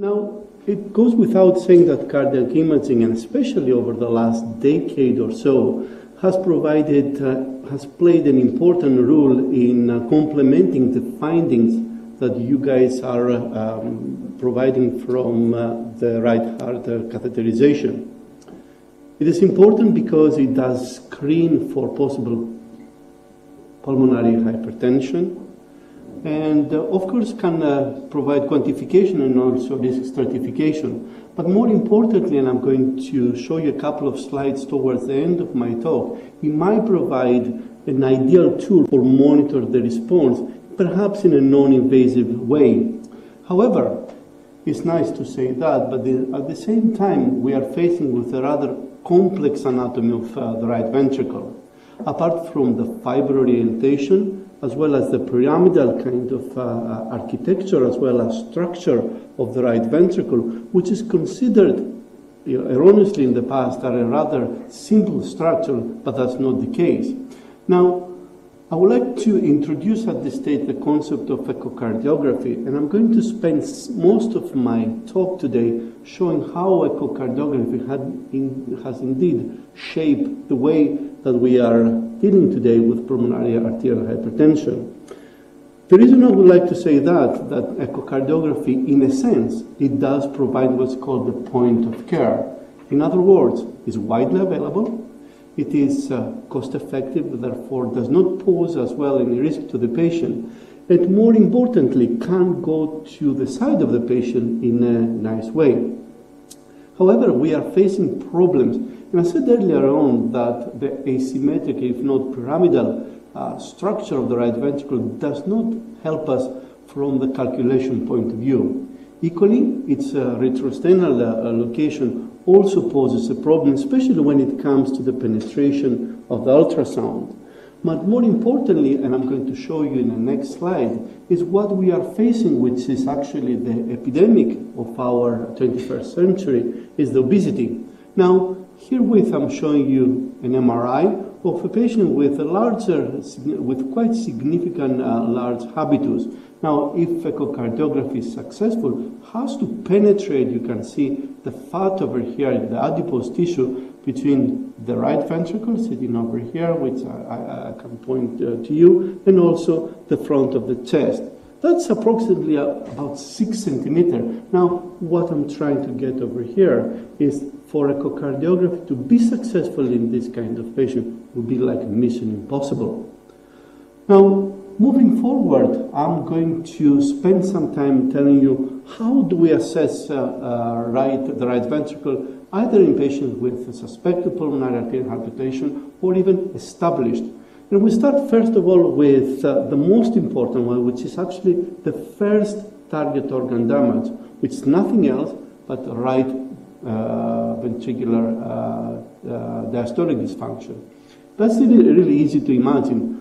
Now, it goes without saying that cardiac imaging, and especially over the last decade or so, has provided, uh, has played an important role in uh, complementing the findings that you guys are um, providing from uh, the right heart uh, catheterization. It is important because it does screen for possible pulmonary hypertension, and uh, of course can uh, provide quantification and also risk stratification. But more importantly, and I'm going to show you a couple of slides towards the end of my talk, it might provide an ideal tool for monitor the response, perhaps in a non-invasive way. However, it's nice to say that, but the, at the same time, we are facing with a rather complex anatomy of uh, the right ventricle. Apart from the fiber orientation, as well as the pyramidal kind of uh, uh, architecture, as well as structure of the right ventricle, which is considered erroneously in the past are a rather simple structure, but that's not the case. Now, I would like to introduce at this stage the concept of echocardiography, and I'm going to spend most of my talk today showing how echocardiography in, has indeed shaped the way that we are dealing today with pulmonary arterial hypertension. The reason I would like to say that, that echocardiography, in a sense, it does provide what's called the point of care. In other words, it's widely available, it is uh, cost effective, therefore does not pose as well any risk to the patient, and more importantly, can go to the side of the patient in a nice way. However, we are facing problems, and I said earlier on that the asymmetric, if not pyramidal, uh, structure of the right ventricle does not help us from the calculation point of view. Equally, its uh, retrosternal uh, location also poses a problem, especially when it comes to the penetration of the ultrasound. But more importantly, and I'm going to show you in the next slide, is what we are facing, which is actually the epidemic of our 21st century, is the obesity. Now, herewith I'm showing you an MRI of a patient with a larger, with quite significant uh, large habitus. Now, if echocardiography is successful, has to penetrate, you can see the fat over here, the adipose tissue between the right ventricle sitting over here, which I, I, I can point uh, to you, and also the front of the chest. That's approximately about six centimeter. Now, what I'm trying to get over here is for echocardiography to be successful in this kind of patient would be like a mission impossible. Now, moving forward, I'm going to spend some time telling you how do we assess uh, uh, right, the right ventricle, either in patients with suspected pulmonary arterial hypertension or even established and we start first of all with uh, the most important one, which is actually the first target organ damage, which is nothing else but right ventricular uh, uh diastolic dysfunction. That's really, really easy to imagine.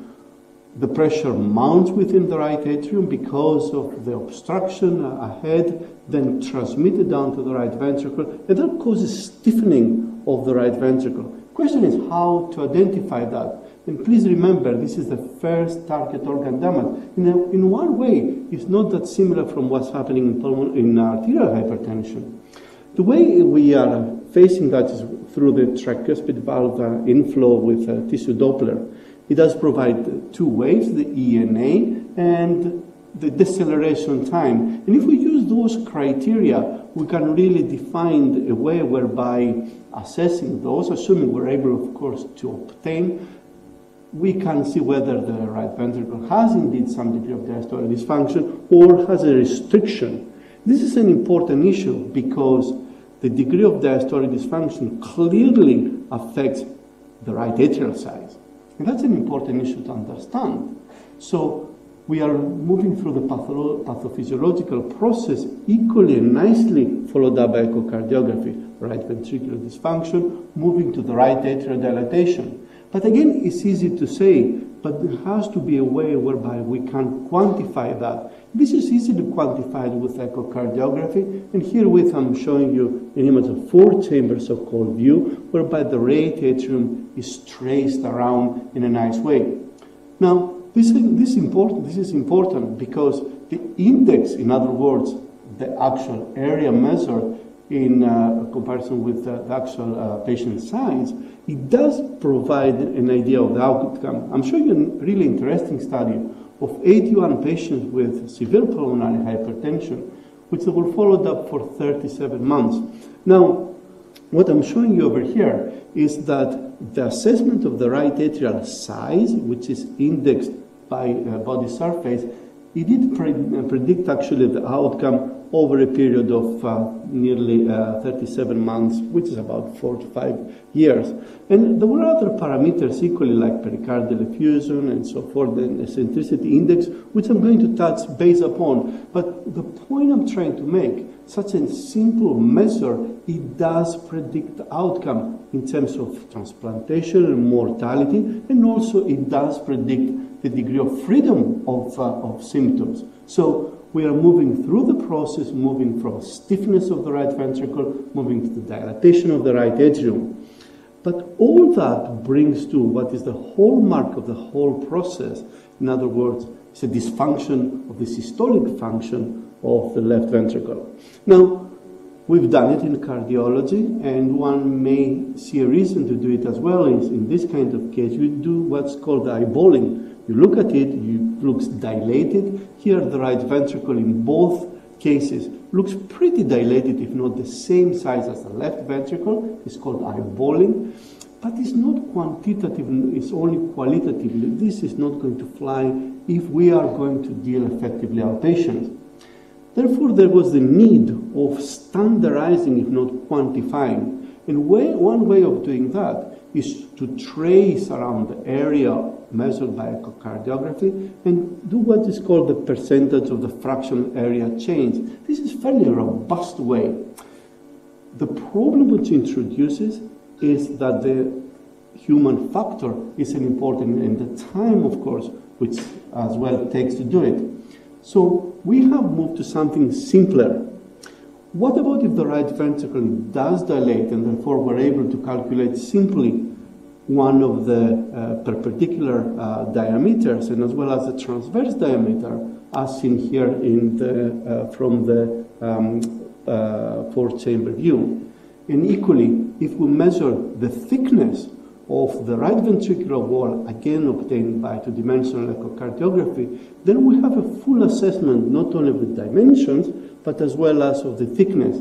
The pressure mounts within the right atrium because of the obstruction ahead, then transmitted down to the right ventricle, and that causes stiffening of the right ventricle. Question is how to identify that. And please remember, this is the first target organ damage. In, a, in one way, it's not that similar from what's happening in, pulmonary, in arterial hypertension. The way we are facing that is through the tricuspid valve uh, inflow with a tissue Doppler. It does provide two waves, the ENA and the deceleration time. And if we use those criteria, we can really define a way whereby assessing those, assuming we're able, of course, to obtain we can see whether the right ventricle has indeed some degree of diastolic dysfunction or has a restriction. This is an important issue because the degree of diastolic dysfunction clearly affects the right atrial size. And that's an important issue to understand. So we are moving through the patho pathophysiological process equally and nicely followed up by echocardiography. Right ventricular dysfunction, moving to the right atrial dilatation. But again, it's easy to say, but there has to be a way whereby we can quantify that. This is easy to quantify with echocardiography, and herewith I'm showing you an image of four chambers of cold view, whereby the right atrium is traced around in a nice way. Now, this, this, important, this is important because the index, in other words, the actual area measured in uh, comparison with the, the actual uh, patient size, it does provide an idea of the outcome. I'm showing you a really interesting study of 81 patients with severe pulmonary hypertension, which were followed up for 37 months. Now, what I'm showing you over here is that the assessment of the right atrial size, which is indexed by uh, body surface, it did pre predict actually the outcome over a period of uh, nearly uh, 37 months, which is about four to five years. And there were other parameters equally like pericardial effusion and so forth, and eccentricity index, which I'm going to touch base upon. But the point I'm trying to make, such a simple measure, it does predict outcome in terms of transplantation and mortality, and also it does predict the degree of freedom of, uh, of symptoms. So we are moving through the process, moving from stiffness of the right ventricle, moving to the dilatation of the right atrium. But all that brings to what is the hallmark of the whole process. In other words, it's a dysfunction of the systolic function of the left ventricle. Now, we've done it in cardiology, and one may see a reason to do it as well. In this kind of case, you do what's called eyeballing you look at it, it looks dilated. Here, the right ventricle in both cases looks pretty dilated, if not the same size as the left ventricle. It's called eyeballing. But it's not quantitative, it's only qualitative. This is not going to fly if we are going to deal effectively our patients. Therefore, there was the need of standardizing, if not quantifying. And way, one way of doing that is to trace around the area measured by echocardiography and do what is called the percentage of the fractional area change. This is fairly robust way. The problem which introduces is that the human factor is an important and the time, of course, which as well takes to do it. So we have moved to something simpler. What about if the right ventricle does dilate and therefore we're able to calculate simply one of the uh, perpendicular uh, diameters and as well as the transverse diameter as seen here in the, uh, from the um, four chamber view. And equally, if we measure the thickness of the right ventricular wall, again obtained by two-dimensional echocardiography, then we have a full assessment not only of the dimensions, but as well as of the thickness.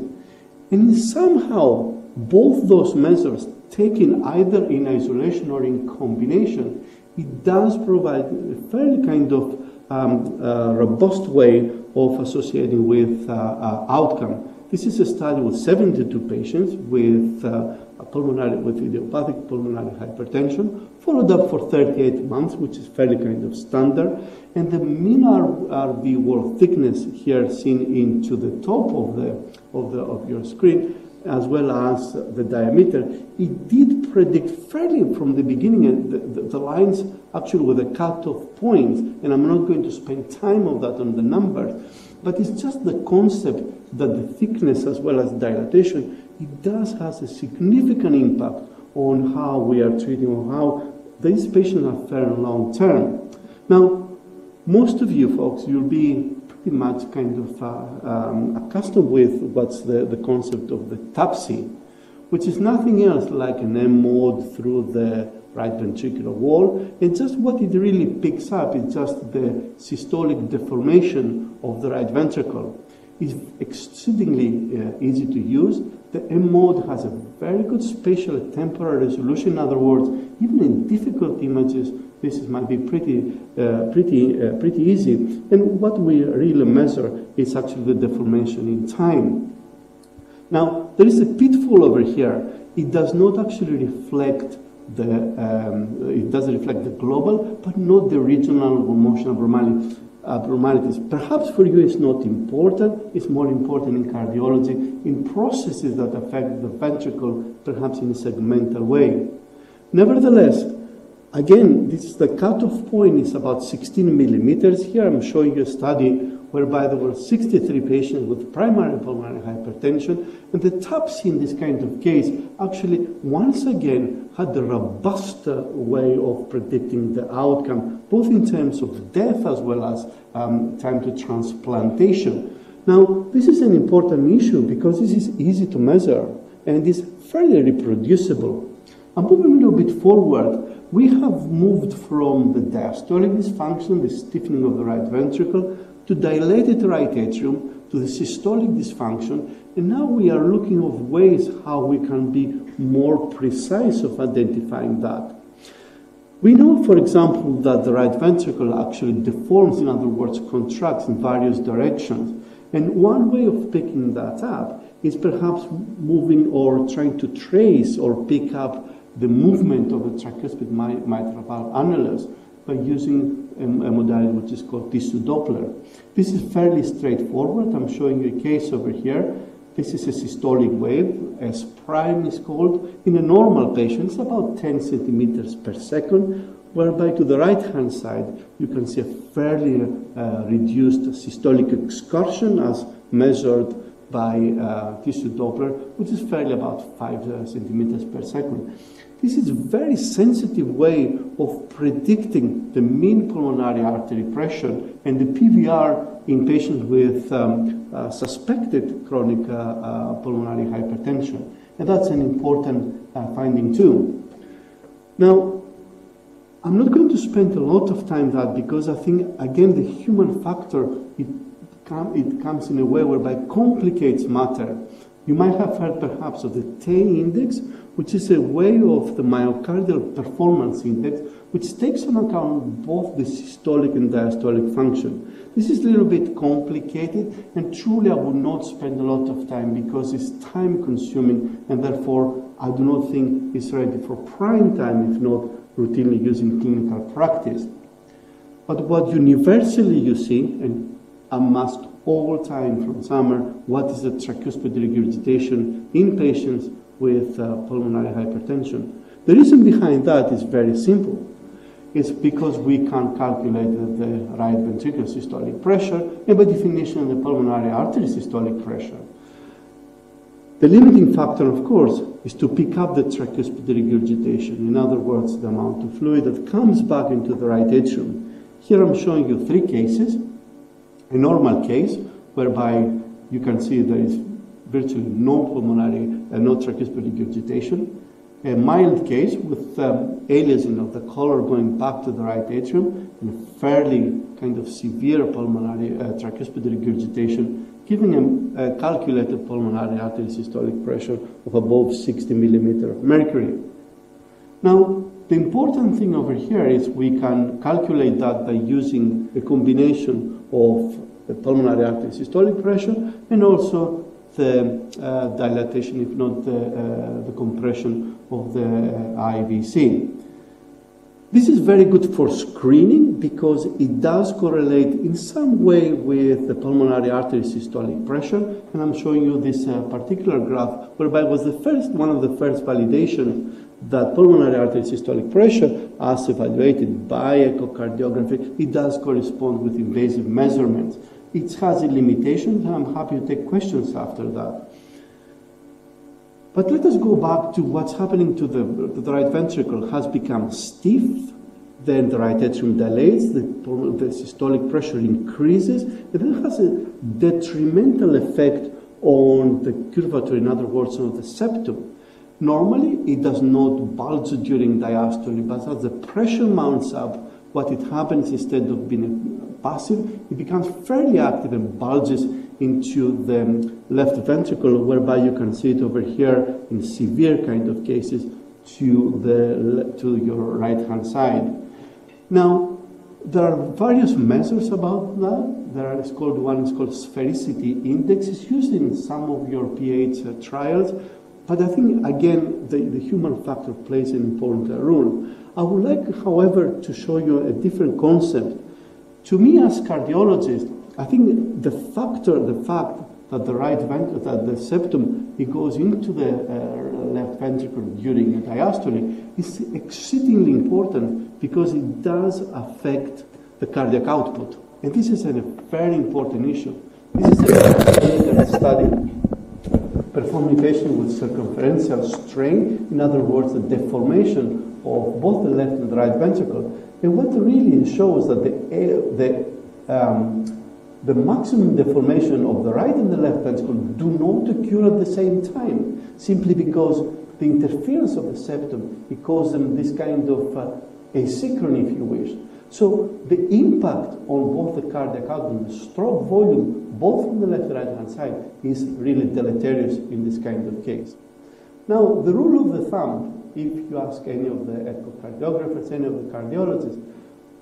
And somehow, both those measures taken either in isolation or in combination, it does provide a fairly kind of um, uh, robust way of associating with uh, uh, outcome. This is a study with 72 patients with uh, pulmonary, with idiopathic pulmonary hypertension, followed up for 38 months, which is fairly kind of standard. And the mean RV wall thickness here seen into the top of the of the of your screen as well as the diameter, it did predict fairly from the beginning, uh, the, the, the lines actually with a cutoff point, and I'm not going to spend time on that on the numbers, but it's just the concept that the thickness as well as dilatation, it does has a significant impact on how we are treating or how these patients are faring long term. Now, most of you folks, you'll be pretty much kind of uh, um, accustomed with what's the, the concept of the TAPSE, which is nothing else like an M mode through the right ventricular wall. And just what it really picks up is just the systolic deformation of the right ventricle. It's exceedingly uh, easy to use. The M mode has a very good spatial temporal resolution. In other words, even in difficult images, this might be pretty, uh, pretty, uh, pretty easy. And what we really measure is actually the deformation in time. Now, there is a pitfall over here. It does not actually reflect the, um, it does reflect the global, but not the regional or motion abnormalities. Perhaps for you it's not important, it's more important in cardiology, in processes that affect the ventricle, perhaps in a segmental way. Nevertheless, Again, this is the cutoff point is about 16 millimeters. Here I'm showing you a study whereby there were 63 patients with primary pulmonary hypertension, and the TAPSE in this kind of case actually once again had the robust way of predicting the outcome, both in terms of death as well as um, time to transplantation. Now, this is an important issue because this is easy to measure and is fairly reproducible. I'm moving a little bit forward. We have moved from the diastolic dysfunction, the stiffening of the right ventricle, to dilated right atrium, to the systolic dysfunction, and now we are looking of ways how we can be more precise of identifying that. We know, for example, that the right ventricle actually deforms, in other words, contracts in various directions. And one way of picking that up is perhaps moving or trying to trace or pick up the movement of the tricuspid mitral valve annulus by using a, a, modality which is called tissue Doppler. This is fairly straightforward. I'm showing you a case over here. This is a systolic wave, S prime is called. In a normal patient, it's about 10 centimeters per second, whereby to the right hand side, you can see a fairly uh, reduced systolic excursion as measured by uh, tissue Doppler, which is fairly about 5 uh, centimeters per second. This is a very sensitive way of predicting the mean pulmonary artery pressure and the PVR in patients with um, uh, suspected chronic uh, uh, pulmonary hypertension. And that's an important uh, finding too. Now, I'm not going to spend a lot of time that because I think, again, the human factor, it, com- it comes in a way whereby it complicates matter. You might have heard perhaps of the Tei index, which is a way of the myocardial performance index, which takes into account both the systolic and diastolic function. This is a little bit complicated, and truly I would not spend a lot of time because it's time consuming, and therefore I do not think it's ready for prime time, if not routinely used in clinical practice. But what universally you see, and I must all time from summer, what is the tricuspid regurgitation in patients with uh, pulmonary hypertension. The reason behind that is very simple. It's because we can't calculate the right ventricular systolic pressure and by definition the pulmonary artery systolic pressure. The limiting factor, of course, is to pick up the tricuspid regurgitation. In other words, the amount of fluid that comes back into the right atrium. Here I'm showing you three cases. A normal case, whereby you can see there is virtually no pulmonary, and no tricuspid regurgitation. A mild case with um, aliasing of the color going back to the right atrium and fairly kind of severe pulmonary uh, regurgitation, giving a, a, calculated pulmonary artery systolic pressure of above 60 millimeter of mercury. Now, the important thing over here is we can calculate that by using a combination of the pulmonary artery systolic pressure and also the uh, dilatation, if not the, uh, the compression of the uh, IVC. This is very good for screening because it does correlate in some way with the pulmonary artery systolic pressure. And I'm showing you this uh, particular graph whereby it was the first, one of the first validation that pulmonary artery systolic pressure as evaluated by echocardiography, it does correspond with invasive measurements. It has a limitation, I'm happy to take questions after that. But let us go back to what's happening to the, to the right ventricle has become stiff, then the right atrium dilates, the, the systolic pressure increases, and then has a detrimental effect on the curvature, in other words, on the septum. Normally, it does not bulge during diastole, but as the pressure mounts up, what it happens instead of being passive, it becomes fairly active and bulges into the left ventricle, whereby you can see it over here in severe kind of cases to the to your right hand side. Now, there are various measures about that. There is called one is called sphericity index. It's used in some of your PH trials, but I think again the, the human factor plays an important role. I would like, however, to show you a different concept to me, as cardiologist, I think the factor, the fact that the right ventricle, that the septum, it goes into the uh, left ventricle during the diastole is exceedingly important because it does affect the cardiac output. And this is a very important issue. This is a study performing with circumferential strain, in other words, the deformation of both the left and the right ventricle. And what really shows that the, the um, the maximum deformation of the right and the left ventricle do not occur at the same time, simply because the interference of the septum it causes them this kind of uh, asynchrony, if you wish. So the impact on both the cardiac output and the stroke volume, both from the left and right hand side, is really deleterious in this kind of case. Now, the rule of the thumb, if you ask any of the echocardiographers, any of the cardiologists,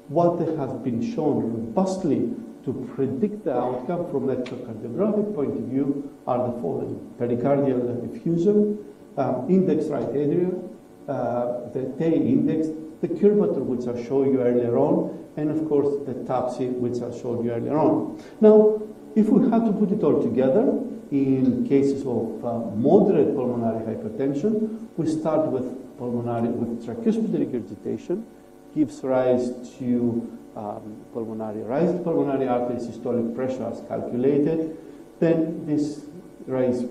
what has been shown robustly to predict the outcome from an echocardiographic point of view are the following. Pericardial effusion, um, index right atrium, uh, the Tei index, the curvature which I showed you earlier on, and of course the TAPSE which I showed you earlier on. Now, if we had to put it all together, in cases of uh, moderate pulmonary hypertension, we start with pulmonary with tricuspid regurgitation, gives rise to um, pulmonary rise pulmonary artery systolic pressure as calculated. Then this rise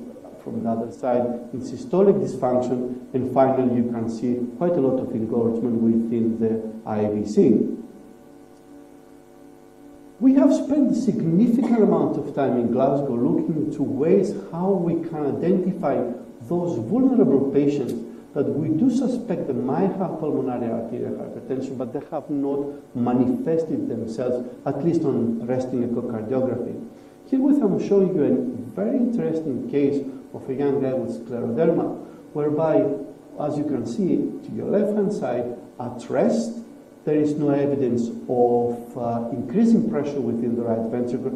from the other side in systolic dysfunction, and finally you can see quite a lot of engorgement within the IVC. We have spent a significant amount of time in Glasgow looking into ways how we can identify those vulnerable patients that we do suspect they might have pulmonary arterial hypertension, but they have not manifested themselves, at least on resting echocardiography. Here with I'm showing you a very interesting case of a young guy with scleroderma, whereby, as you can see to your left-hand side, at rest, there is no evidence of uh, increasing pressure within the right ventricle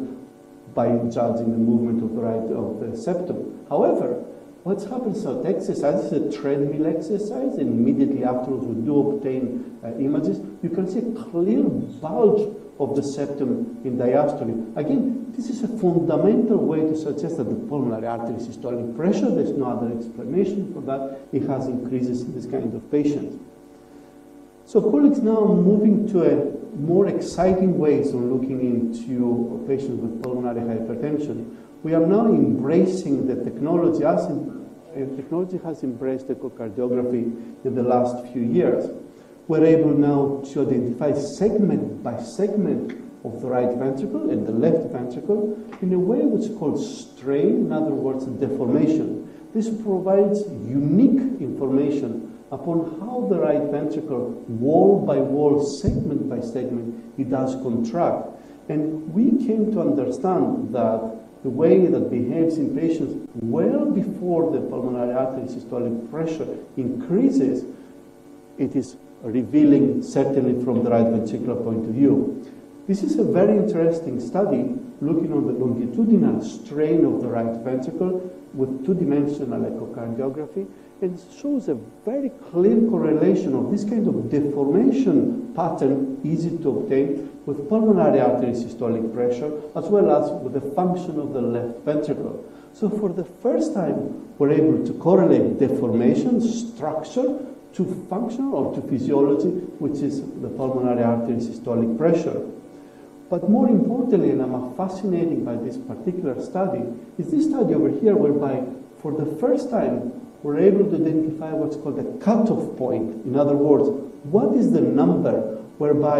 by judging the movement of the right of the septum. However, what happens at exercise is a treadmill exercise, and immediately afterwards we do obtain uh, images. You can see a clear bulge of the septum in diastole. Again, this is a fundamental way to suggest that the pulmonary artery systolic pressure, there's no other explanation for that, it has increases in this kind of patients. So colleagues now moving to a more exciting ways of looking into patients with pulmonary hypertension. We are now embracing the technology as in, uh, technology has embraced echocardiography in the last few years we're able now to identify segment by segment of the right ventricle and the left ventricle in a way which is called strain, in other words, deformation. This provides unique information upon how the right ventricle, wall by wall, segment by segment, it does contract. And we came to understand that the way that behaves in patients well before the pulmonary artery systolic pressure increases, it is revealing certainly from the right ventricular point of view. This is a very interesting study looking on the longitudinal strain of the right ventricle with two-dimensional echocardiography and shows a very clear correlation of this kind of deformation pattern, easy to obtain, with pulmonary artery systolic pressure, as well as with the function of the left ventricle. So for the first time, we're able to correlate deformation, structure, to function or to physiology, which is the pulmonary artery systolic pressure. But more importantly, and I'm fascinated by this particular study, is this study over here whereby for the first time we're able to identify what's called a cutoff point. In other words, what is the number whereby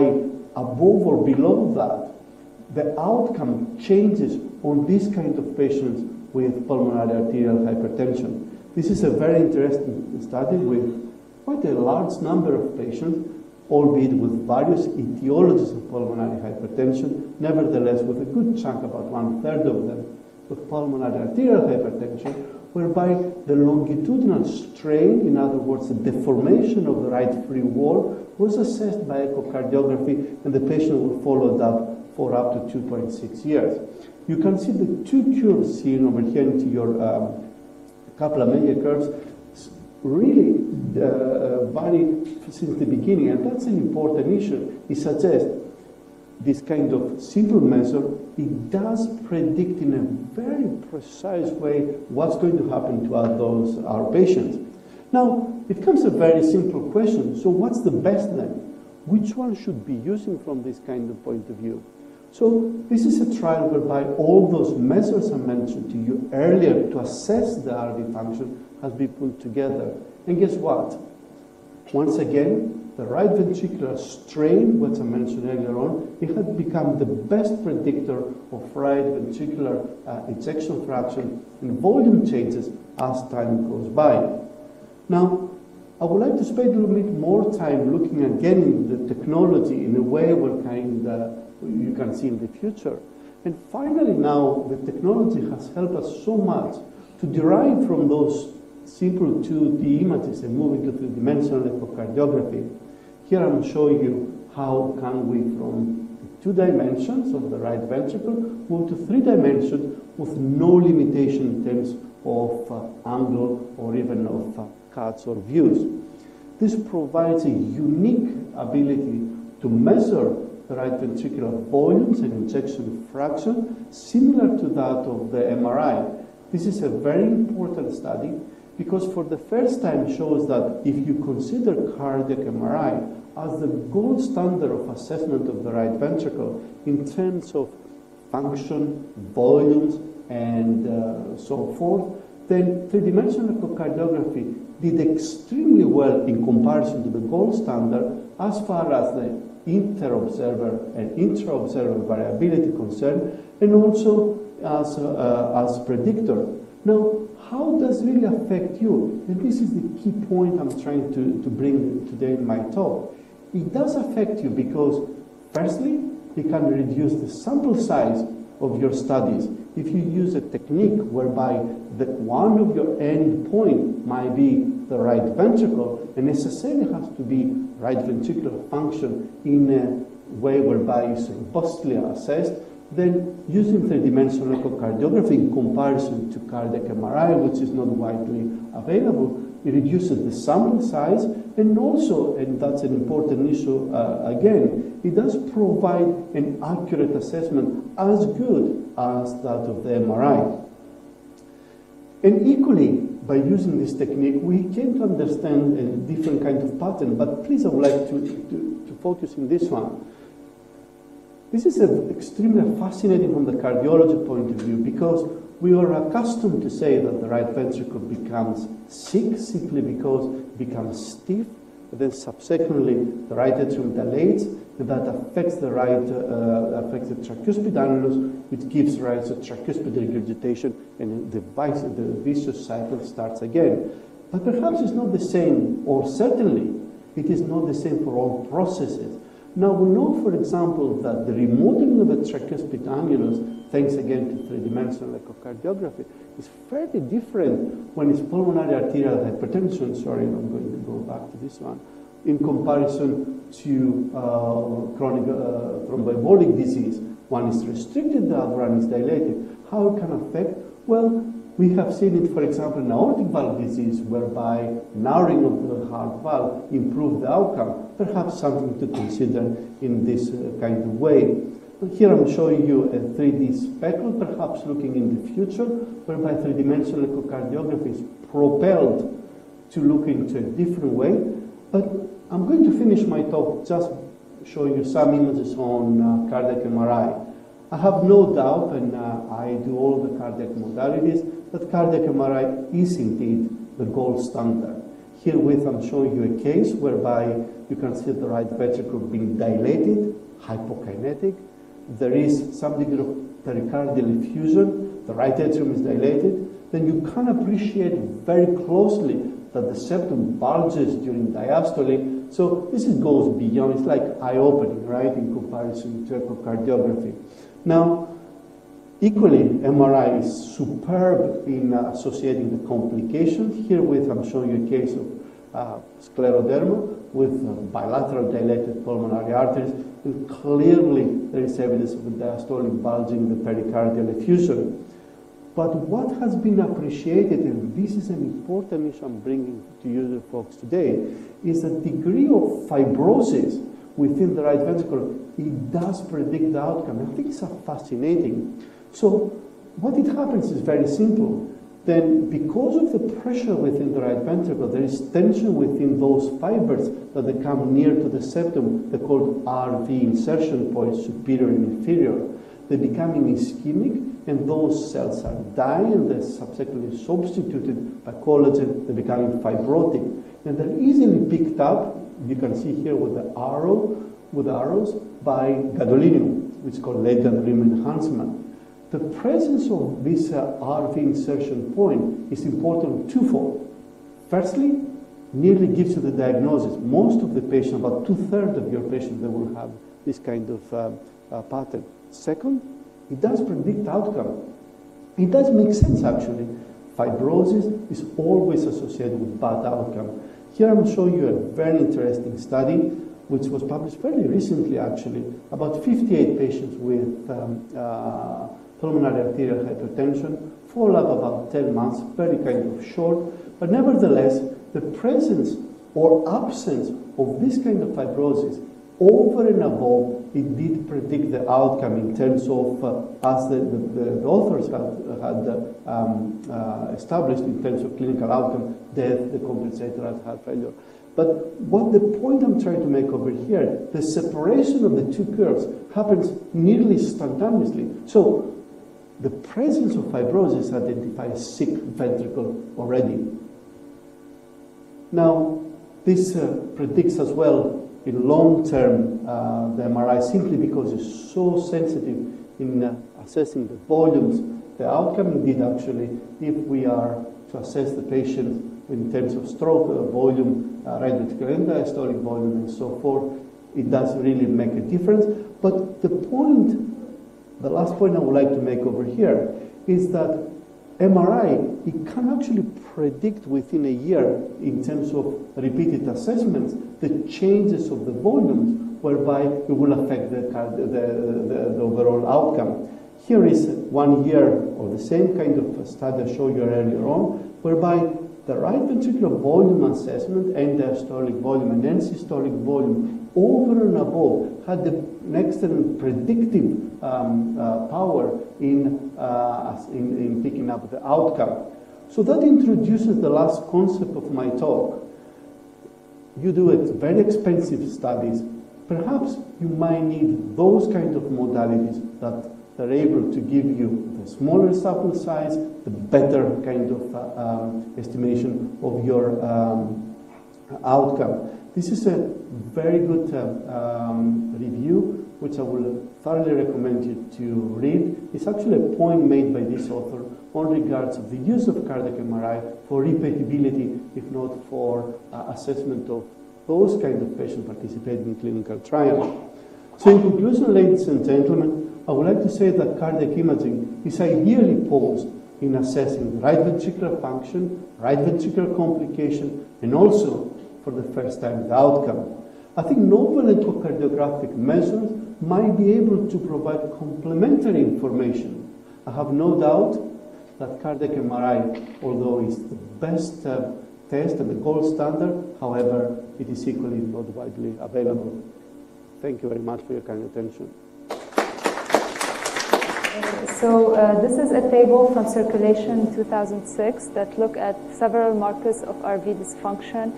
above or below that the outcome changes on these kind of patients with pulmonary arterial hypertension. This is a very interesting study with quite a large number of patients, albeit with various etiologies of pulmonary hypertension, nevertheless with a good chunk, about one third of them, with pulmonary arterial hypertension, whereby the longitudinal strain, in other words, the deformation of the right free wall, was assessed by echocardiography, and the patient was followed up for up to 2.6 years. You can see the two curves seen over here into your um, Kaplan-Meier curves really uh, uh, vary since the beginning, and that's an important issue. It suggests this kind of simple measure, it does predict in a very precise way what's going to happen to our, those, our patients. Now, it comes a very simple question. So what's the best then? Which one should be using from this kind of point of view? So this is a trial whereby all those measures I mentioned to you earlier to assess the RV function has been put together. And guess what? Once again, the right ventricular strain, which I mentioned earlier on, it had become the best predictor of right ventricular uh, ejection fraction and volume changes as time goes by. Now, I would like to spend a little bit more time looking again in the technology in a way where kind of you can see in the future. And finally now, the technology has helped us so much to derive from those simple 2D images and moving to three-dimensional echocardiography. Here I'm showing you how can we from two dimensions of the right ventricle move to three dimensions with no limitation in terms of uh, angle or even of uh, cuts or views. This provides a unique ability to measure the right ventricular volumes and ejection fraction similar to that of the MRI. This is a very important study because for the first time shows that if you consider cardiac MRI as the gold standard of assessment of the right ventricle in terms of function, volumes, and uh, so forth, then three-dimensional echocardiography did extremely well in comparison to the gold standard as far as the inter-observer and intra-observer variability concerned, and also as, uh, as predictor. Now, how does it really affect you? And this is the key point I'm trying to, to bring today in my talk. It does affect you because, firstly, it can reduce the sample size of your studies. If you use a technique whereby one of your end point might be the right ventricle, and necessarily has to be right ventricular function in a way whereby it's robustly assessed, then using three-dimensional echocardiography in comparison to cardiac MRI, which is not widely available, it reduces the sample size and also, and that's an important issue uh, again, it does provide an accurate assessment as good as that of the MRI. And equally, by using this technique, we came to understand a different kind of pattern, but please I would like to, to, to focus in this one. This is extremely fascinating from the cardiology point of view because we are accustomed to say that the right ventricle becomes sick simply because it becomes stiff, then subsequently the right atrium dilates, and that affects the right, uh, affects the which gives rise to tricuspid regurgitation, and the, vice, the vicious cycle starts again. But perhaps it's not the same, or certainly it is not the same for all processes. Now we know, for example, that the remodeling of the tricuspid annulus, thanks again to three-dimensional echocardiography, is fairly different when it's pulmonary arterial hypertension. Sorry, I'm going to go back to this one. In comparison to uh, chronic uh, thromboembolic disease, one is restricted, the other one is dilated. How it can affect? Well, we have seen it, for example, in aortic valve disease, whereby narrowing of the heart valve improved the outcome. Perhaps something to consider in this uh, kind of way. Here I'm showing you a 3D speckle, perhaps looking in the future, whereby three-dimensional echocardiography is propelled to look into a different way. But I'm going to finish my talk just showing you some images on uh, cardiac MRI. I have no doubt, and uh, I do all the cardiac modalities, that cardiac MRI is indeed the gold standard. Herewith, I'm showing you a case whereby you can see the right ventricle being dilated, hypokinetic. There is some degree of pericardial effusion. The right atrium is dilated. Then you can appreciate very closely that the septum bulges during diastole. So this goes beyond. It's like eye-opening, right, in comparison to echocardiography. Now, Equally, MRI is superb in uh, associating the complications. Here with, I'm showing you a case of uh, scleroderma with uh, bilateral dilated pulmonary arteries, and clearly there is evidence of the diastolic bulging, the pericardial effusion. But what has been appreciated, and this is an important issue I'm bringing to you folks today, is the degree of fibrosis within the right ventricle. It does predict the outcome. I think it's fascinating. So what it happens is very simple. Then because of the pressure within the right ventricle, there is tension within those fibers that they come near to the septum. They're called RV insertion points, superior and inferior. They're becoming ischemic, and those cells are dying, and they're subsequently substituted by collagen. They're becoming fibrotic, and they're easily picked up you can see here with the arrow, with arrows, by gadolinium, which is called late gadolinium enhancement. The presence of this uh, RV insertion point is important twofold. Firstly, nearly gives you the diagnosis. Most of the patients, about two-thirds of your patients, they will have this kind of uh, uh, pattern. Second, it does predict outcome. It does make sense, actually. Fibrosis is always associated with bad outcome. Here I'm showing you a very interesting study which was published fairly recently, actually, about 58 patients with um, uh, pulmonary arterial hypertension, follow-up about 10 months, very kind of short, but nevertheless, the presence or absence of this kind of fibrosis over and above, it did predict the outcome in terms of, uh, as the, the, the, authors had, had um, uh, established in terms of clinical outcome, death, decompensated at heart failure. But what the point I'm trying to make over here, the separation of the two curves happens nearly instantaneously. So the presence of fibrosis identifies sick ventricle already. Now, this uh, predicts as well in long term uh, the MRI simply because it's so sensitive in uh, assessing the volumes. The outcome indeed actually, if we are to assess the patient in terms of stroke uh, volume, right ventricular end diastolic volume and so forth, it does really make a difference. But the point, the last point I would like to make over here is that MRI, it can actually predict within a year, in terms of repeated assessments, the changes of the volumes, whereby it will affect the, the, the, the overall outcome. Here is one year of the same kind of study I showed you earlier on, whereby the right ventricular volume assessment and diastolic volume and end systolic volume over and above had the excellent predictive um, uh, power in, uh, in, in picking up the outcome. So that introduces the last concept of my talk. You do it very expensive studies. Perhaps you might need those kind of modalities that are able to give you the smaller sample size, the better kind of uh, um, estimation of your um, outcome. This is a very good uh, um, review, which I will thoroughly recommend you to read. It's actually a point made by this author on regards of the use of cardiac MRI for repeatability, if not for uh, assessment of those kind of patients participating in clinical trials. So in conclusion, ladies and gentlemen, I would like to say that cardiac imaging is ideally posed in assessing right ventricular function, right ventricular complication, and also, for the first time, the outcome. I think novel echocardiographic measures might be able to provide complementary information. I have no doubt that cardiac MRI, although is the best uh, test and the gold standard, however, it is equally not widely available. Thank you very much for your kind attention. So uh, this is a table from Circulation 2006 that look at several markers of RV dysfunction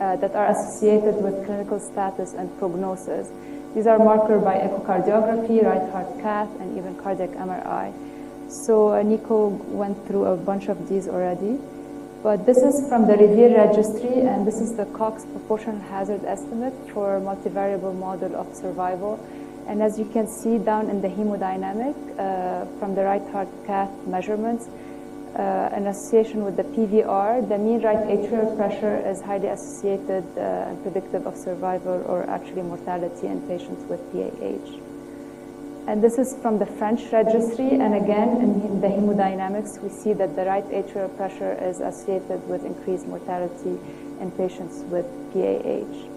uh, that are associated with clinical status and prognosis. These are marked by echocardiography, right heart cath, and even cardiac MRI. So uh, Nico went through a bunch of these already. But this is from the REVEAL registry, and this is the Cox proportional hazard estimate for multivariable model of survival. And as you can see down in the hemodynamic uh, from the right heart cath measurements, an association with the PVR, the mean right atrial pressure is highly associated uh, and predictive of survival or actually mortality in patients with PAH. And this is from the French registry. And again, in the hemodynamics, we see that the right atrial pressure is associated with increased mortality in patients with PAH.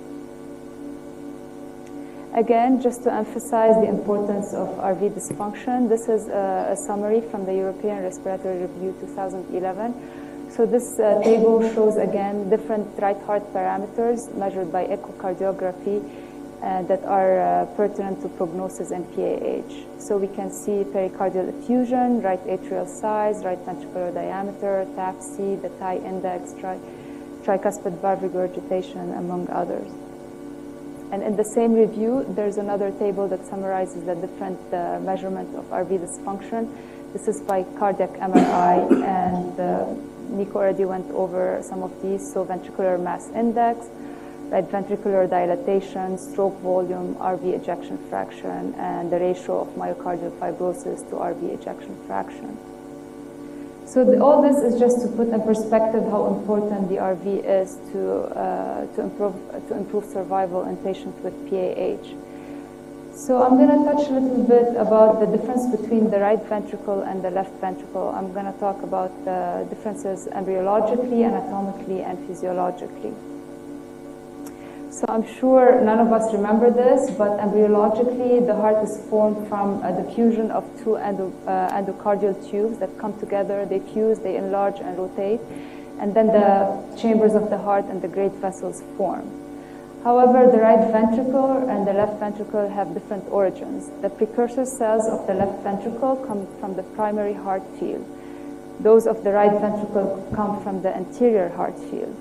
Again, just to emphasize the importance of RV dysfunction, this is a, a summary from the European Respiratory Review 2011. So this uh, table shows again different right heart parameters measured by echocardiography uh, that are uh, pertinent to prognosis in PAH. So we can see pericardial effusion, right atrial size, right ventricular diameter, TAPSE, the Tei index, tri tricuspid valve regurgitation, among others. And in the same review, there's another table that summarizes the different uh, measurement of RV dysfunction. This is by cardiac MRI, and uh, Nico already went over some of these. So ventricular mass index, right ventricular dilatation, stroke volume, RV ejection fraction, and the ratio of myocardial fibrosis to RV ejection fraction. So the, all this is just to put in perspective how important the RV is to, uh, to, improve, to improve survival in patients with PAH. So I'm going to touch a little bit about the difference between the right ventricle and the left ventricle. I'm going to talk about the differences embryologically, anatomically, and physiologically. So I'm sure none of us remember this, but embryologically, the heart is formed from uh, the fusion of two endo, uh, endocardial tubes that come together. They fuse, they enlarge, and rotate, and then the chambers of the heart and the great vessels form. However, the right ventricle and the left ventricle have different origins. The precursor cells of the left ventricle come from the primary heart field. Those of the right ventricle come from the anterior heart field.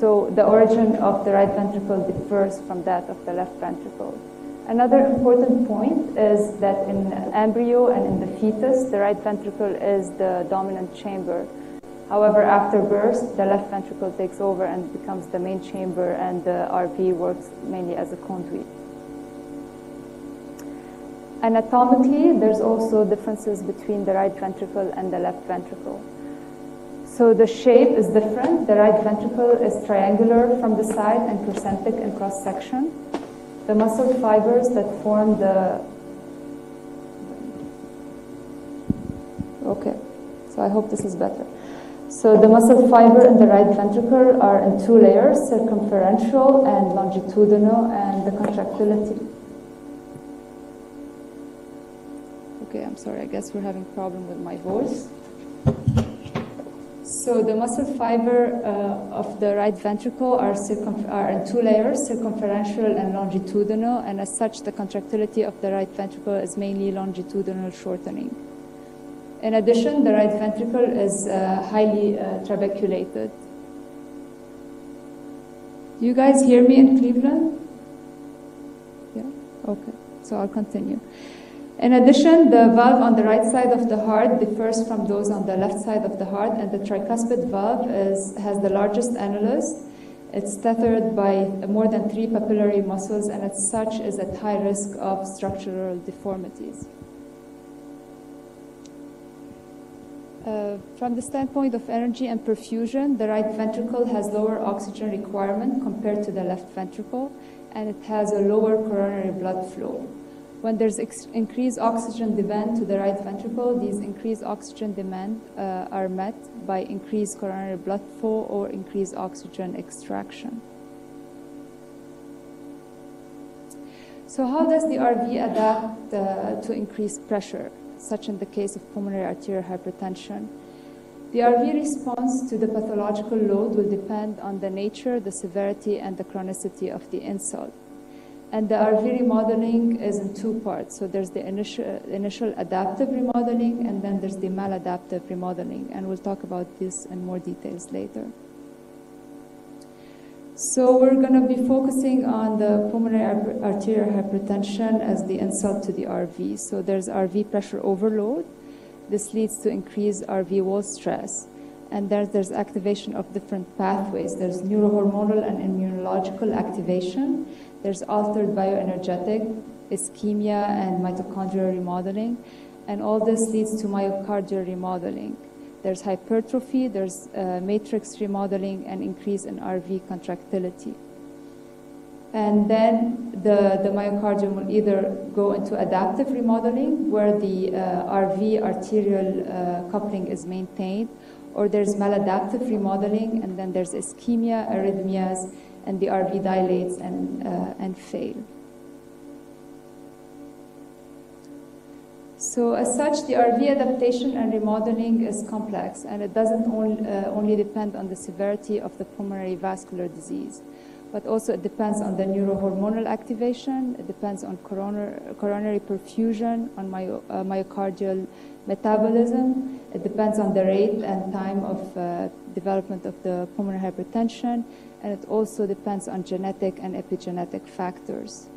So the origin of the right ventricle differs from that of the left ventricle. Another important point is that in embryo and in the fetus, the right ventricle is the dominant chamber. However, after birth, the left ventricle takes over and becomes the main chamber, and the RV works mainly as a conduit. Anatomically, there's also differences between the right ventricle and the left ventricle. So the shape is different. The right ventricle is triangular from the side and concentric in cross section. The muscle fibers that form the Okay, so I hope this is better. So the muscle fiber in the right ventricle are in two layers, circumferential and longitudinal, and the contractility. Okay, I'm sorry, I guess we're having problem with my voice. So the muscle fiber uh, of the right ventricle are, are, in two layers, circumferential and longitudinal, and as such, the contractility of the right ventricle is mainly longitudinal shortening. In addition, the right ventricle is uh, highly uh, trabeculated. Do you guys hear me in Cleveland? Yeah? Okay, so I'll continue. In addition, the valve on the right side of the heart differs from those on the left side of the heart, and the tricuspid valve is, has the largest annulus. It's tethered by more than three papillary muscles, and as such is at high risk of structural deformities. Uh, from the standpoint of energy and perfusion, the right ventricle has lower oxygen requirement compared to the left ventricle, and it has a lower coronary blood flow. When there's increased oxygen demand to the right ventricle, these increased oxygen demand uh, are met by increased coronary blood flow or increased oxygen extraction. So how does the RV adapt uh, to increased pressure, such in the case of pulmonary arterial hypertension? The RV response to the pathological load will depend on the nature, the severity, and the chronicity of the insult. And the RV remodeling is in two parts. So there's the initial, initial adaptive remodeling, and then there's the maladaptive remodeling. And we'll talk about this in more details later. So we're going to be focusing on the pulmonary arterial hypertension as the insult to the RV. So there's RV pressure overload. This leads to increased RV wall stress. And there, there's activation of different pathways. There's neurohormonal and immunological activation there's altered bioenergetic, ischemia, and mitochondrial remodeling, and all this leads to myocardial remodeling. There's hypertrophy, there's uh, matrix remodeling, and increase in RV contractility. And then the, the myocardium will either go into adaptive remodeling, where the uh, RV arterial uh, coupling is maintained, or there's maladaptive remodeling, and then there's ischemia, arrhythmias, and the RV dilates and, uh, and fail. So as such, the RV adaptation and remodeling is complex, and it doesn't only, uh, only depend on the severity of the pulmonary vascular disease, but also it depends on the neurohormonal activation, it depends on coronary, coronary perfusion, on uh, myocardial metabolism, it depends on the rate and time of uh, development of the pulmonary hypertension, and it also depends on genetic and epigenetic factors.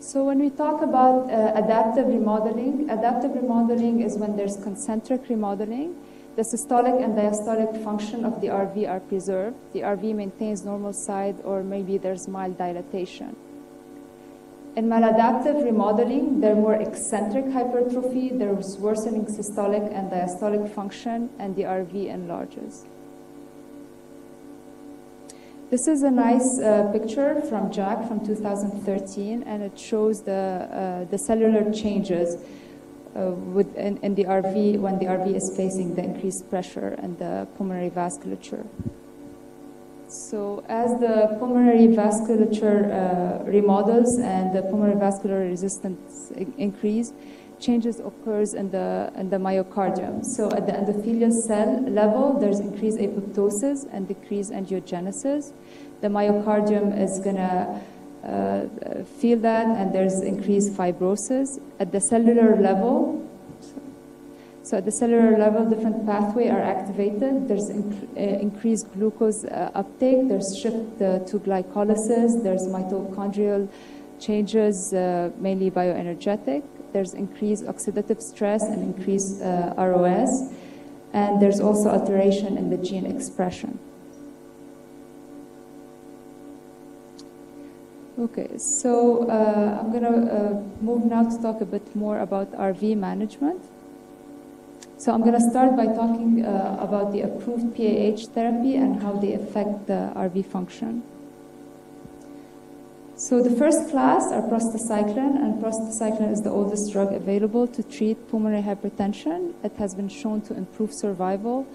So when we talk about uh, adaptive remodeling, adaptive remodeling is when there's concentric remodeling. The systolic and diastolic function of the RV are preserved. The RV maintains normal side or maybe there's mild dilatation. In maladaptive remodeling, there more eccentric hypertrophy, there's worsening systolic and diastolic function, and the RV enlarges. This is a nice uh, picture from Jack from 2013, and it shows the, uh, the cellular changes uh, in, the RV when the RV is facing the increased pressure and the pulmonary vasculature. So as the pulmonary vasculature uh, remodels and the pulmonary vascular resistance increase, changes occurs in the, in the myocardium. So at the endothelial cell level, there's increased apoptosis and decreased angiogenesis. The myocardium is going to uh, feel that, and there's increased fibrosis. At the cellular level, so at the cellular level, different pathways are activated. There's uh, increased glucose uh, uptake. There's shift uh, to glycolysis. There's mitochondrial changes, uh, mainly bioenergetic. There's increased oxidative stress and increased uh, ROS. And there's also alteration in the gene expression. Okay, so uh, I'm going to move now to talk a bit more about RV management. So I'm going to start by talking uh, about the approved PAH therapy and how they affect the RV function. So the first class are prostacyclin, and prostacyclin is the oldest drug available to treat pulmonary hypertension. It has been shown to improve survival.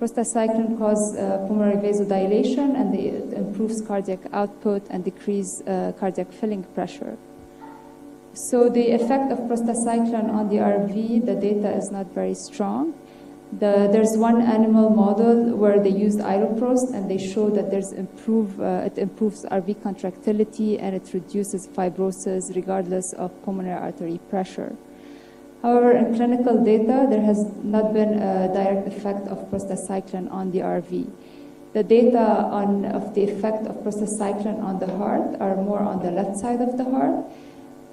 Prostacyclin causes uh, pulmonary vasodilation, and it improves cardiac output and decreases uh, cardiac filling pressure. So the effect of prostacyclin on the RV, the data is not very strong. The, there's one animal model where they used iloprost and they show that there's improve, uh, it improves RV contractility and it reduces fibrosis regardless of pulmonary artery pressure. However, in clinical data, there has not been a direct effect of prostacyclin on the RV. The data on, of the effect of prostacyclin on the heart are more on the left side of the heart,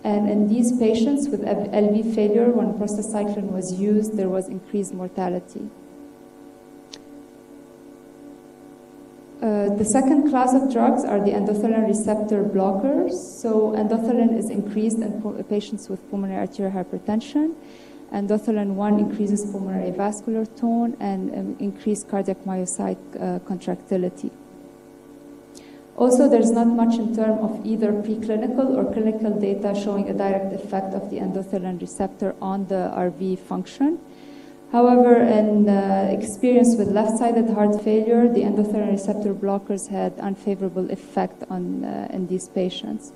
and in these patients with LV failure, when prostacyclin was used, there was increased mortality. Uh, the second class of drugs are the endothelin receptor blockers. So endothelin is increased in patients with pulmonary arterial hypertension. Endothelin 1 increases pulmonary vascular tone and um, increased cardiac myocyte uh, contractility. Also, there's not much in terms of either preclinical or clinical data showing a direct effect of the endothelin receptor on the RV function. However, in uh, experience with left-sided heart failure, the endothelin receptor blockers had unfavorable effect on uh, in these patients.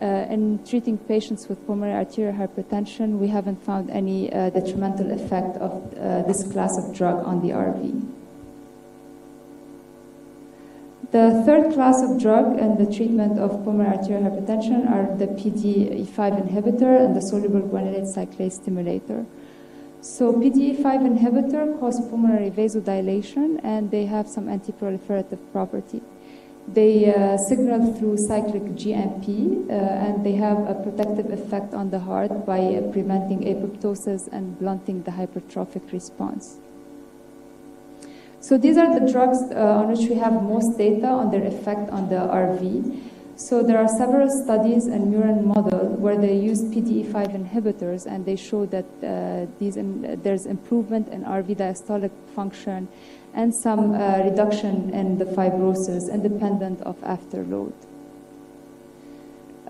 Uh, in treating patients with pulmonary arterial hypertension, we haven't found any uh, detrimental effect of uh, this class of drug on the RV. The third class of drug and the treatment of pulmonary arterial hypertension are the PDE5 inhibitor and the soluble guanylate cyclase stimulator. So PDE5 inhibitor cause pulmonary vasodilation and they have some antiproliferative property. They uh, signal through cyclic GMP uh, and they have a protective effect on the heart by uh, preventing apoptosis and blunting the hypertrophic response. So these are the drugs uh, on which we have most data on their effect on the RV. So there are several studies in murine model where they use PDE5 inhibitors and they show that uh, these in, there's improvement in RV diastolic function and some uh, reduction in the fibrosis independent of afterload.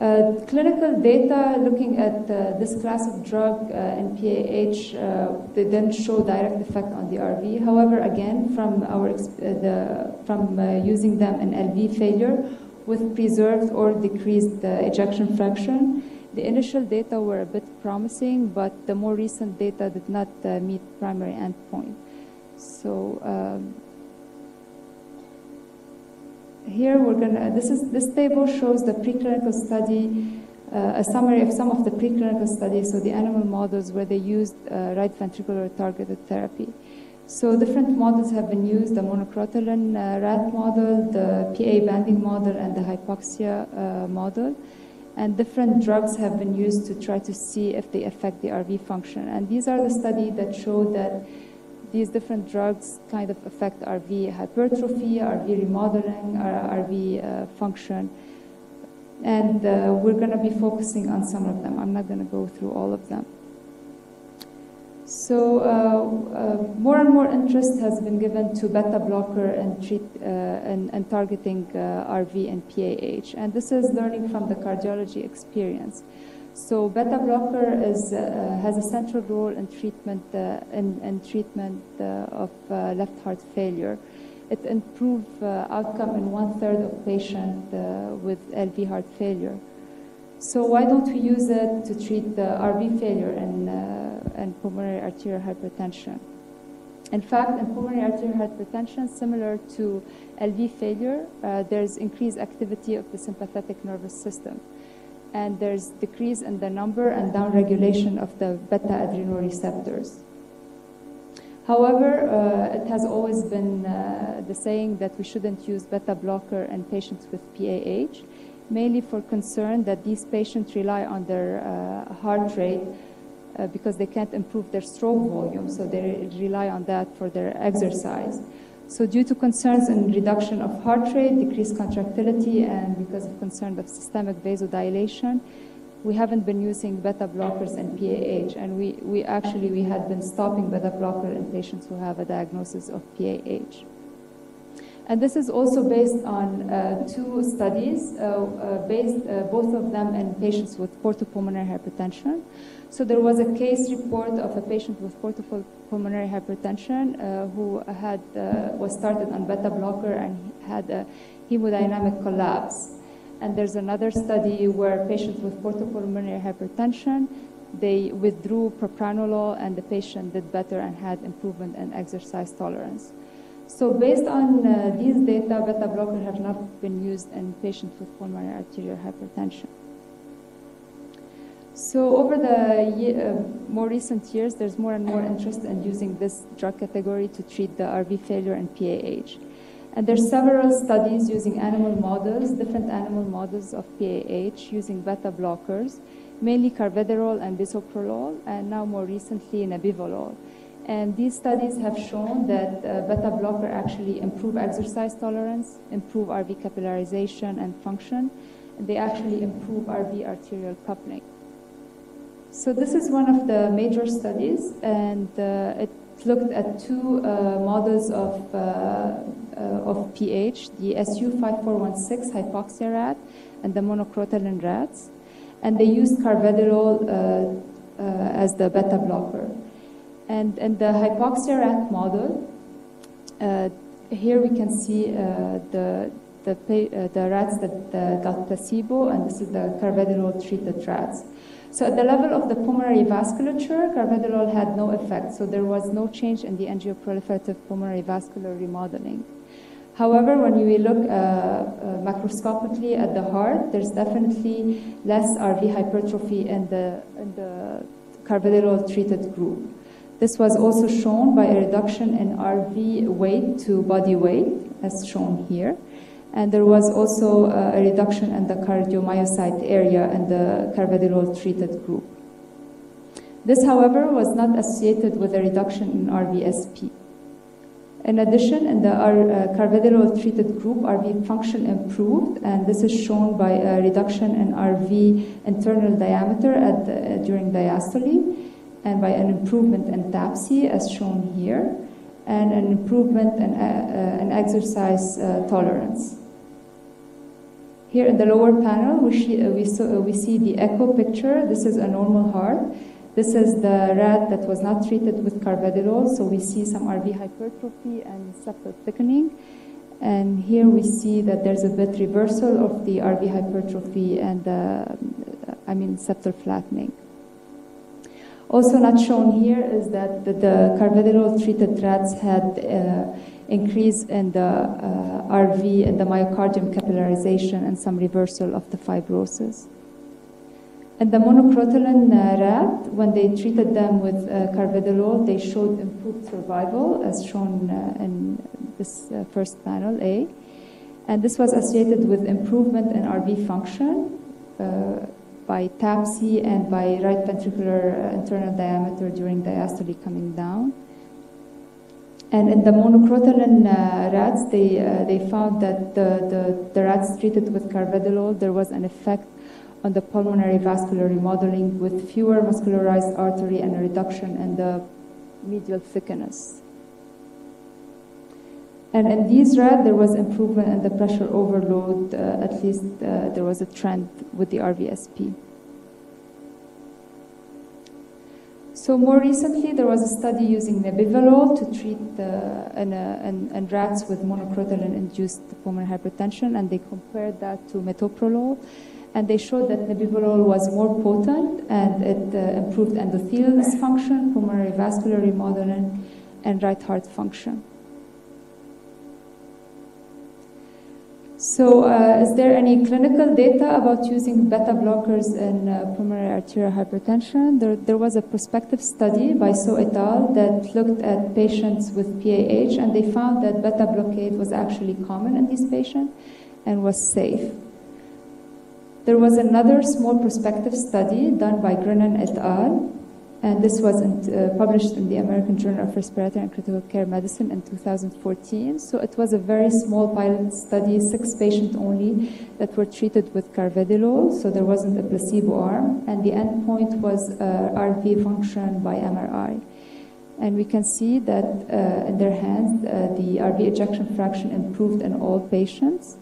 Uh, clinical data looking at uh, this class of drug uh, in PAH, uh, they didn't show direct effect on the RV. However, again, from our uh, the, from uh, using them in LV failure with preserved or decreased ejection fraction, the initial data were a bit promising, but the more recent data did not meet primary endpoint. So. Um, here we're gonna, this is, this table shows the preclinical study, uh, a summary of some of the preclinical studies, so the animal models where they used uh, right ventricular targeted therapy. So different models have been used, the monocrotaline uh, rat model, the PA banding model, and the hypoxia uh, model. And different drugs have been used to try to see if they affect the RV function. And these are the studies that show that these different drugs kind of affect RV hypertrophy, RV remodeling, RV uh, function. And uh, we're going to be focusing on some of them. I'm not going to go through all of them. So uh, uh, more and more interest has been given to beta blocker and, treat, uh, and, and, targeting uh, RV and PAH. And this is learning from the cardiology experience. So beta blocker is, uh, has a central role in treatment, uh, in, in, treatment of left heart failure. It improves outcome in one third of patients with LV heart failure. So why don't we use it to treat the RV failure and, uh, and pulmonary arterial hypertension? In fact, in pulmonary arterial hypertension, similar to LV failure, uh, there's increased activity of the sympathetic nervous system. And there's decrease in the number and downregulation of the beta adrenoreceptors. However, uh, it has always been uh, the saying that we shouldn't use beta blocker in patients with PAH mainly for concern that these patients rely on their uh, heart rate uh, because they can't improve their stroke volume, so they rely on that for their exercise. So due to concerns in reduction of heart rate, decreased contractility, and because of concern of systemic vasodilation, we haven't been using beta blockers in PAH, and we, we actually we had been stopping beta blocker in patients who have a diagnosis of PAH. And this is also based on uh, two studies, uh, uh, based uh, both of them in patients with portopulmonary hypertension. So there was a case report of a patient with portopulmonary hypertension uh, who had was started on beta blocker and had a hemodynamic collapse. And there's another study where patients with portopulmonary hypertension they withdrew propranolol and the patient did better and had improvement in exercise tolerance. So based on uh, these data, beta blockers have not been used in patients with pulmonary arterial hypertension. So over the year, uh, more recent years, there's more and more interest in using this drug category to treat the RV failure and PAH. And there's several studies using animal models, different animal models of PAH using beta blockers, mainly carvedilol and bisoprolol, and now more recently nebivolol. And these studies have shown that uh, beta blocker actually improve exercise tolerance, improve RV capillarization and function, and they actually improve RV arterial coupling. So this is one of the major studies, and uh, it looked at two uh, models of, uh, uh, of PH, the SU5416 hypoxia rat and the monocrotaline rats, and they used carvedilol uh, as the beta blocker. And in the hypoxia rat model, uh, here we can see uh, the, the, uh, the, rats that uh, got placebo, and this is the carvedilol treated rats. So at the level of the pulmonary vasculature, carvedilol had no effect, so there was no change in the angioproliferative pulmonary vascular remodeling. However, when we look uh, uh, macroscopically at the heart, there's definitely less RV hypertrophy in the, in the carvedilol treated group. This was also shown by a reduction in RV weight to body weight, as shown here. And there was also uh, a reduction in the cardiomyocyte area in the carvedilol treated group. This, however, was not associated with a reduction in RVSP. In addition, in the uh, carvedilol treated group, RV function improved, and this is shown by a reduction in RV internal diameter the, uh, during diastole and by an improvement in TAPSE, as shown here, and an improvement in, uh, uh, in exercise uh, tolerance. Here in the lower panel, we, see, uh, we, saw, we see the echo picture. This is a normal heart. This is the rat that was not treated with carvedilol, so we see some RV hypertrophy and septal thickening. And here we see that there's a bit reversal of the RV hypertrophy and, uh, I mean, septal flattening. Also not shown here is that the, the carvedilol treated rats had uh, increase in the uh, RV and the myocardium capillarization and some reversal of the fibrosis. And the monocrotaline uh, rat, when they treated them with uh, carvedilol, they showed improved survival, as shown uh, in this uh, first panel A. And this was associated with improvement in RV function, uh, by TAPSE and by right ventricular uh, internal diameter during diastole coming down. And in the monocrotaline uh, rats, they, uh, they found that the, the, the rats treated with carvedilol, there was an effect on the pulmonary vascular remodeling with fewer muscularized artery and a reduction in the medial thickness. And in these rats, there was improvement in the pressure overload, uh, at least uh, there was a trend with the RVSP. So more recently, there was a study using nebivolol to treat uh, in, uh, in, in, rats with monocrotaline-induced pulmonary hypertension, and they compared that to metoprolol, and they showed that nebivolol was more potent and it uh, improved endothelial dysfunction, pulmonary vascular remodeling, and right heart function. So, uh, is there any clinical data about using beta blockers in uh, pulmonary arterial hypertension? There, there, was a prospective study by So et al. that looked at patients with PAH, and they found that beta blockade was actually common in these patients and was safe. There was another small prospective study done by Grinnan et al and this was uh, published in the American Journal of Respiratory and Critical Care Medicine in 2014. So it was a very small pilot study, six patients only, that were treated with carvedilol. So there wasn't a placebo arm, and the endpoint was uh, RV function by MRI. And we can see that uh, in their hands, uh, the RV ejection fraction improved in all patients.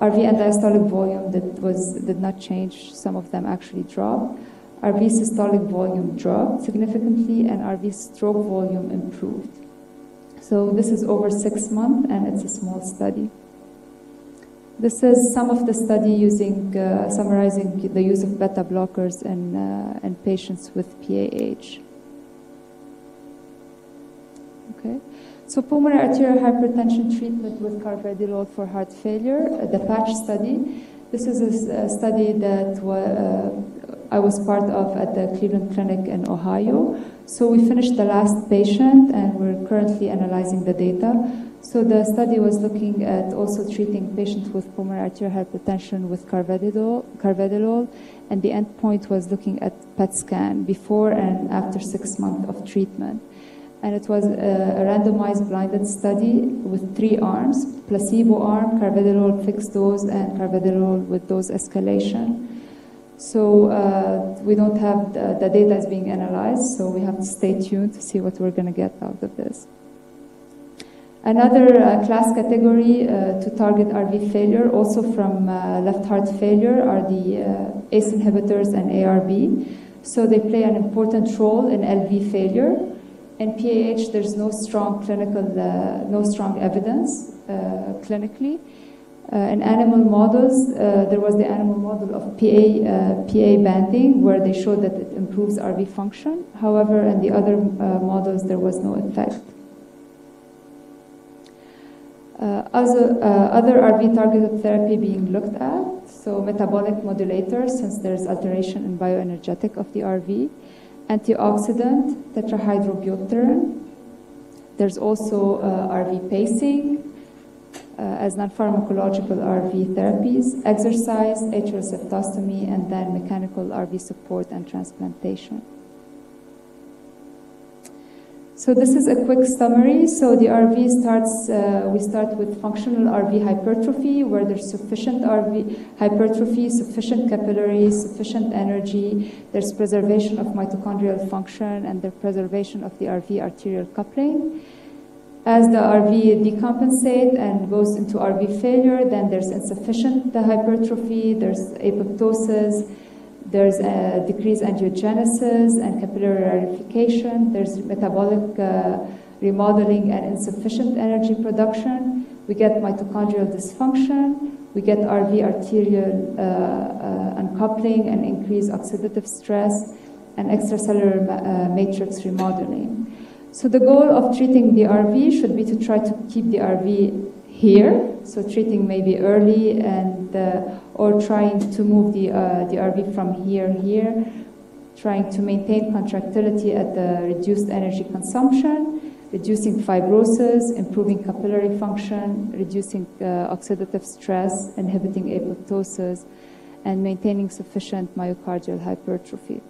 RV and diastolic volume that was, did not change. Some of them actually dropped. RV systolic volume dropped significantly and RV stroke volume improved. So this is over six months and it's a small study. This is some of the study using, uh, summarizing the use of beta blockers in, uh, in patients with PAH. Okay. So pulmonary arterial hypertension treatment with carvedilol for heart failure, uh, the PATCH study. This is a, study that uh, I was part of at the Cleveland Clinic in Ohio. So we finished the last patient and we're currently analyzing the data. So the study was looking at also treating patients with pulmonary arterial hypertension with carvedilol, carvedilol and the endpoint was looking at PET scan before and after six months of treatment. And it was a, a randomized blinded study with three arms, placebo arm, carvedilol fixed dose, and carvedilol with dose escalation. So uh, we don't have the, the, data is being analyzed, so we have to stay tuned to see what we're going to get out of this. Another uh, class category uh, to target RV failure, also from uh, left heart failure, are the uh, ACE inhibitors and ARB. So they play an important role in LV failure. In PAH, there's no strong clinical, uh, no strong evidence clinically. Uh, in animal models, uh, there was the animal model of PA, uh, PA banding where they showed that it improves RV function. However, in the other models, there was no effect. Uh, other, uh, other RV targeted therapy being looked at, so metabolic modulators, since there's alteration in bioenergetic of the RV, antioxidant, tetrahydrobiopterin. There's also uh, RV pacing, uh, as non-pharmacological RV therapies, exercise, atrial septostomy, and then mechanical RV support and transplantation. So this is a quick summary. So the RV starts, uh, we start with functional RV hypertrophy, where there's sufficient RV hypertrophy, sufficient capillaries, sufficient energy. There's preservation of mitochondrial function and the preservation of the RV arterial coupling. As the RV decompensate and goes into RV failure, then there's insufficient the hypertrophy, there's apoptosis, there's a decreased angiogenesis and capillary rarefication, there's metabolic uh, remodeling and insufficient energy production. We get mitochondrial dysfunction, we get RV arterial uh, uh, uncoupling and increased oxidative stress and extracellular uh, matrix remodeling. So the goal of treating the RV should be to try to keep the RV here, so treating maybe early and uh, or trying to move the uh, the RV from here here, trying to maintain contractility at the reduced energy consumption, reducing fibrosis, improving capillary function, reducing uh, oxidative stress, inhibiting apoptosis, and maintaining sufficient myocardial hypertrophy.